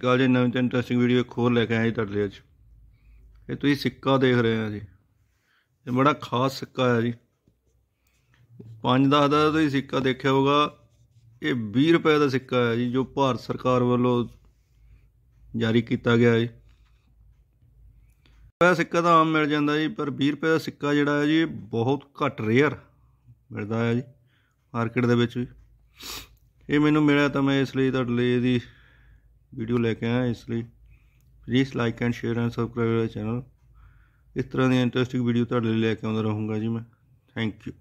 ਕਾਲ ਜੀ, ਨਵੀਂ ਤੇ ਇੰਟਰਸਟਿੰਗ ਵੀਡੀਓ ਇੱਕ ਹੋਰ ਲੈ ਕੇ ਆਇਆ ਜੀ ਤੁਹਾਡੇ ਲਈ ਅੱਜ। ਇਹ ਤੁਸੀਂ ਸਿੱਕਾ ਦੇਖ ਰਹੇ ਆ ਜੀ। ਇਹ ਬੜਾ ਖਾਸ ਸਿੱਕਾ ਹੈ ਜੀ। ਪੰਜ ਦਸ ਦਾ ਤੁਸੀਂ ਸਿੱਕਾ ਦੇਖਿਆ ਹੋਗਾ ਇਹ 20 ਰੁਪਏ ਦਾ ਸਿੱਕਾ ਹੈ ਜੀ, ਜੋ ਭਾਰਤ ਸਰਕਾਰ ਵੱਲੋਂ ਜਾਰੀ ਕੀਤਾ ਗਿਆ ਜੀ। ਰੁਪਏ ਸਿੱਕਾ ਤਾਂ ਆਮ ਮਿਲ ਜਾਂਦਾ ਜੀ, ਪਰ 20 ਰੁਪਏ ਦਾ ਸਿੱਕਾ ਜਿਹੜਾ ਹੈ ਜੀ, ਇਹ ਬਹੁਤ ਘੱਟ ਰੇਅਰ ਮਿਲਦਾ ਹੈ ਜੀ ਮਾਰਕੀਟ ਦੇ ਵਿੱਚ ਵੀ। ਇਹ ਮੈਨੂੰ ਮਿਲਿਆ ਤਾਂ ਮੈਂ ਇਸ ਲਈ ਤੁਹਾਡੇ ਲਈ ਇਹਦੀ ਵੀਡੀਓ ਲੈ ਕੇ ਆਇਆ ਇਸ ਲਈ। Please like and share and subscribe my channel ਇਸ ਤਰ੍ਹਾਂ ਦੀਆਂ ਇੰਟਰਸਟਿੰਗ ਵੀਡੀਓ ਤੁਹਾਡੇ ਲਈ ਲੈ ਕੇ ਆਉਂਦਾ ਰਹੂੰਗਾ ਜੀ ਮੈਂ। Thank you